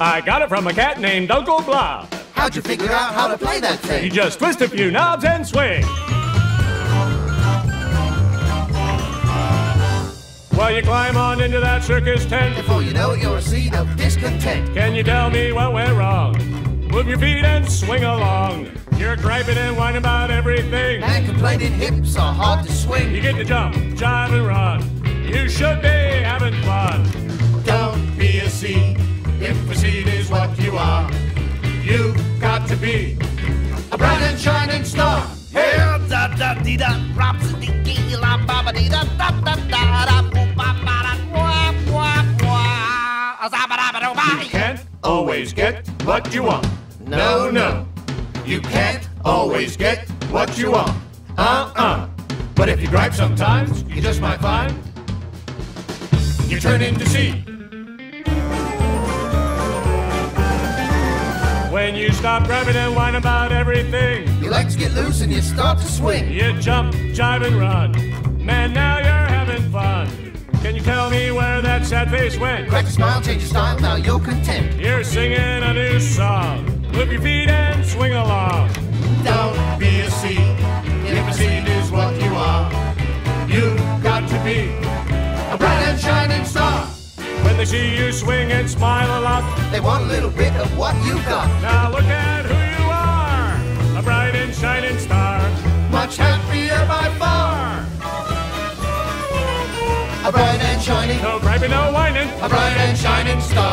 I got it from a cat named Uncle Blah. How'd you figure out how to play that thing? You just twist a few knobs and swing. While you climb on into that circus tent. Before you know it, you're a seed of discontent. Can you tell me what went wrong? Move your feet and swing along. You're griping and whining about everything. And complaining hips are hard to swing. You get to jump, jive, and run. You should be to be a bright and shining star. Hey, da da dee da, dee dee la ba ba dee da da da da da boo ba ba da wah wah wah. Za ba da ba do ba. You can't always get what you want. no, no. You can't always get what you want. Uh-uh. But if you gripe sometimes, you just might find you turn into seed. When you stop griping and whine about everything, Your legs get loose and you start to swing. you jump, jive, and run. Man, now you're having fun. Can you tell me where that sad face went? Crack a smile, change your style, now you're content. You're singing a new song. Move your feet and swing along. Don't be they see you swing and smile a lot, They want a little bit of what you got. now look at who you are. A bright and shining star. Much happier by far. A bright and shining, No griping, no whining. a bright and shining star.